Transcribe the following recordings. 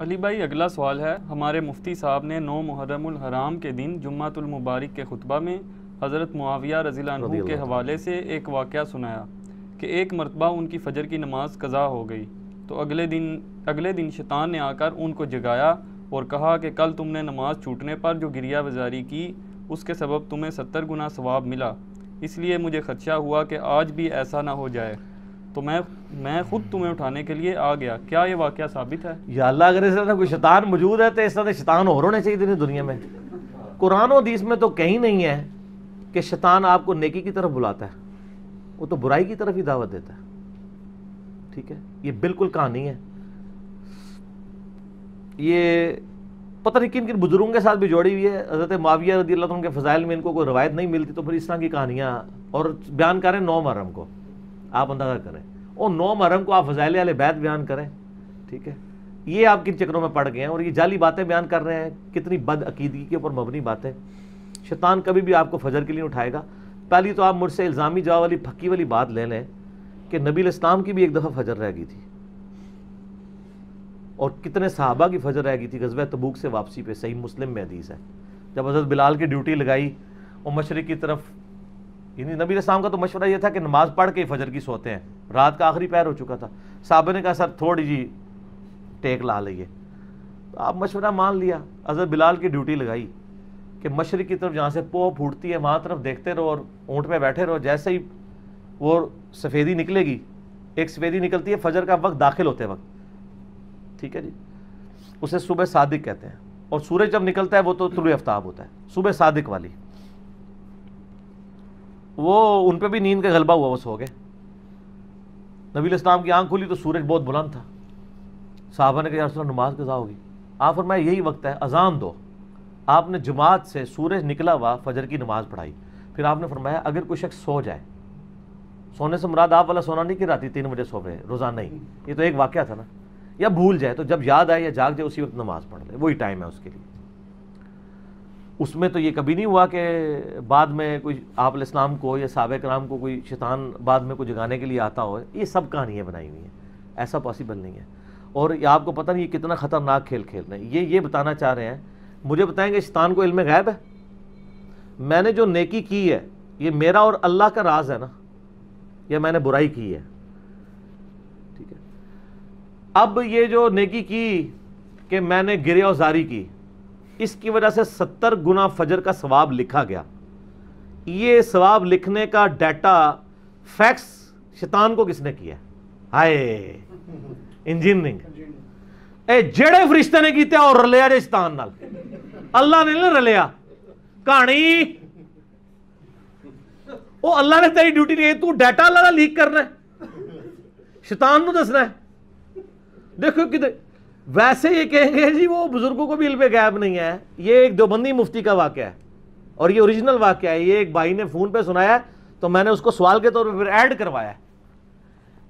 علی بھائی اگلا سوال ہے۔ ہمارے مفتی صاحب نے نو محرم الحرام کے دن جمعۃ المبارک کے خطبہ میں حضرت معاویہ رضی اللہ عنہ کے حوالے سے ایک واقعہ سنایا کہ ایک مرتبہ ان کی فجر کی نماز قضا ہو گئی۔ تو اگلے دن اگلے دن شیطان نے آ کر ان کو جگایا اور کہا کہ کل تم نے نماز چھوٹنے پر جو گریہ وزاری کی اس کے سبب تمہیں ستر گنا ثواب ملا۔ اس لیے مجھے خدشہ ہوا کہ آج بھی ایسا نہ ہو جائے۔ تو میں میں خود تمہیں اٹھانے کے لیے آ گیا۔ کیا یہ واقعہ ثابت ہے؟ یا اللہ، اگر اس طرح کوئی شیطان موجود ہے تو اس طرح شیطان اور ہونے چاہیے دنیا میں۔ قرآن و حدیث میں تو کہیں نہیں ہے کہ شیطان آپ کو نیکی کی طرف بلاتا ہے۔ وہ تو برائی کی طرف ہی دعوت دیتا ہے۔ ٹھیک ہے؟ یہ بالکل کہانی ہے۔ یہ پتہ نہیں کن کن بزرگوں کے ساتھ بھی جوڑی ہوئی ہے۔ حضرت معاویہ رضی اللہ عنہ کے فضائل میں ان کو کوئی روایت نہیں ملتی، تو پھر اس طرح کی کہانیاں اور بیان کریں نو محرم کو۔ آپ اندازہ کریں۔ اور نو محرم کو آپ فضائل علیہ بیت بیان کریں، ٹھیک ہے؟ یہ آپ کن چکروں میں پڑ گئے ہیں اور یہ جعلی باتیں بیان کر رہے ہیں، کتنی بد عقیدگی کے اوپر مبنی باتیں۔ شیطان کبھی بھی آپ کو فجر کے لیے اٹھائے گا۔ پہلی تو آپ مجھ سے الزامی جا والی پھکی والی بات لے لیں کہ نبی الاسلام کی بھی ایک دفعہ فجر رہ گئی تھی۔ اور کتنے صحابہ کی فجر رہ گئی تھی، غزوہ تبوک سے واپسی پہ، صحیح مسلم میں حدیث ہے۔ جب حضرت بلال کی ڈیوٹی لگائی وہ مشرق کی طرف یعنی نبی الاسلام کا تو مشورہ یہ تھا کہ نماز پڑھ کے فجر کی سوتے ہیں۔ رات کا آخری پیر ہو چکا تھا۔ صحابہ نے کہا، سر، تھوڑی جی ٹیک لا لئیے تو آپ مشورہ مان لیا۔ حضرت بلال کی ڈیوٹی لگائی کہ مشرق کی طرف جہاں سے پو پھوٹتی ہے، وہاں طرف دیکھتے رہو اور اونٹ پہ بیٹھے رہو۔ جیسے ہی وہ سفیدی نکلے گی، ایک سفیدی نکلتی ہے، فجر کا وقت داخل ہوتے وقت۔ ٹھیک ہے جی۔ اسے صبح صادق کہتے ہیں۔ اور سورج جب نکلتا ہے، وہ تو طلوع افتاب ہوتا ہے۔ صبح صادق والی۔ وہ ان پہ بھی نیند کا غلبہ ہوا، وہ سو گئے۔ نبی الاسلام کی آنکھ کھلی تو سورج بہت بلند تھا۔ صحابہ نے کہا رسول نماز قضا ہوگی۔ آپ فرمایا یہی وقت ہے، اذان دو۔ آپ نے جماعت سے سورج نکلا ہوا، فجر کی نماز پڑھائی۔ پھر آپ نے فرمایا، اگر کوئی شخص سو جائے، سونے سے مراد آپ والا سونا نہیں کہ راتی تین بجے سو گئے روزانہ ہی۔ یہ تو ایک واقعہ تھا نا۔ یا بھول جائے تو جب یاد آئے یا جاگ جائے، اسی وقت نماز پڑھ لے۔ وہی ٹائم ہے اس کے لیے۔ اس میں تو یہ کبھی نہیں ہوا کہ بعد میں کوئی آپ علیہ السلام کو یا صحابہ کرام کو کوئی شیطان بعد میں کوئی جگانے کے لیے آتا ہو، یہ سب کہانیاں بنائی ہوئی ہیں۔ ایسا پاسبل نہیں ہے۔ اور آپ کو پتہ نہیں یہ کتنا خطرناک کھیل کھیل رہے ہیں۔ یہ یہ بتانا چاہ رہے ہیں۔ مجھے بتائیں گے شیطان کو علم غیب ہے؟ میں نے جو نیکی کی ہے، یہ میرا اور اللہ کا راز ہے نا، یا میں نے برائی کی ہے؟ ٹھیک ہے۔ اب یہ جو نیکی کی کہ میں نے گرے اور زاری کی اس کی وجہ سے ستر گنا فجر کا ثواب لکھا گیا۔ یہ ثواب لکھنے کا ڈیٹا فیکس شیطان کو کس نے کیا ہائے، انجینئرنگ۔ اے جڑے فرشتے نے کیتے اور رلیا جے شیطان نال۔ اللہ نے نہ رلیا۔ کہانی۔ وہ اللہ نے تیری ڈیوٹی نہیں، تو ڈیٹا اللہ کا لیک کرنا ہے۔ شیطان نو دسنا ہے۔ دیکھو کدھر۔ ویسے یہ کہیں گے جی وہ بزرگوں کو بھی علم غیب نہیں ہے۔ یہ ایک دیوبندی مفتی کا واقعہ ہے اور یہ اوریجنل واقعہ ہے۔ یہ ایک بھائی نے فون پہ سنایا تو میں نے اس کو سوال کے طور پہ پھر ایڈ کروایا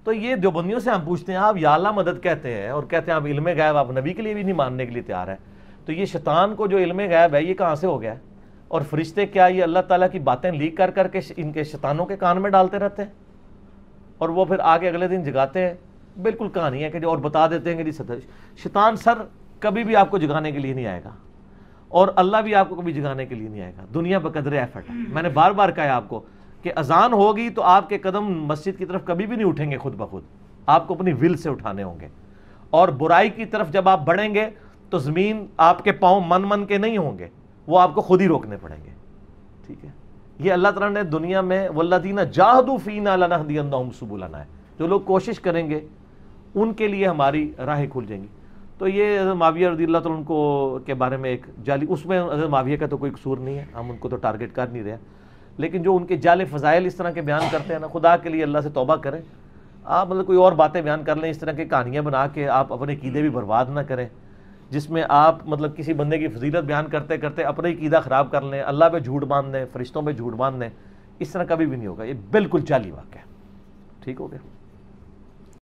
تو یہ دیوبندیوں سے ہم پوچھتے ہیں، آپ یا اللہ مدد کہتے ہیں اور کہتے ہیں آپ علم غیب آپ نبی کے لیے بھی نہیں ماننے کے لیے تیار ہے تو یہ شیطان کو جو علم غیب ہے، یہ کہاں سے ہو گیا ہے؟ اور فرشتے کیا یہ اللہ تعالیٰ کی باتیں لیک کر کر کے ان کے شیطانوں کے کان میں ڈالتے رہتے ہیں؟ اور وہ پھر آگے اگلے دن جگاتے ہیں۔ بالکل کہانی ہے کہ جو اور بتا دیتے ہیں کہ جی شیطان سر کبھی بھی آپ کو جگانے کے لیے نہیں آئے گا اور اللہ بھی آپ کو کبھی جگانے کے لیے نہیں آئے گا۔ دنیا پہ قدر ایفٹ ہے۔ میں نے بار بار کہا آپ کو کہ اذان ہوگی تو آپ کے قدم مسجد کی طرف کبھی بھی نہیں اٹھیں گے خود بخود۔ آپ کو اپنی ول سے اٹھانے ہوں گے۔ اور برائی کی طرف جب آپ بڑھیں گے تو زمین آپ کے پاؤں من من کے نہیں ہوں گے وہ آپ کو خود ہی روکنے پڑیں گے۔ ٹھیک ہے؟ یہ اللہ تعالیٰ نے دنیا میں ولدینہ جاہدو فینا لنہدینہم ہے۔ جو لوگ کوشش کریں گے ان کے لیے ہماری راہیں کھل جائیں گی۔ تو یہ حضرت معاویہ رضی اللہ تعالیٰ ان کو کے بارے میں ایک جعلی، اس میں حضرت معاویہ کا تو کوئی قصور نہیں ہے، ہم ان کو تو ٹارگٹ کر نہیں رہے۔ لیکن جو ان کے جعل فضائل اس طرح کے بیان کرتے ہیں نا، خدا کے لیے اللہ سے توبہ کریں۔ آپ مطلب کوئی اور باتیں بیان کر لیں، اس طرح کی کہانیاں بنا کے آپ اپنے قیدے بھی برباد نہ کریں، جس میں آپ مطلب کسی بندے کی فضیلت بیان کرتے کرتے اپنے قیدہ خراب کر لیں، اللہ پہ جھوٹ باندھ دیں فرشتوں پہ جھوٹ باندھ دیں اس طرح کبھی بھی نہیں ہوگا۔ یہ بالکل جعلی واقعہ ہے۔ ٹھیک ہو گیا؟